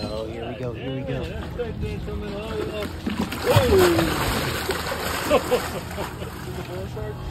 Oh, here we go, here we go. Whoa!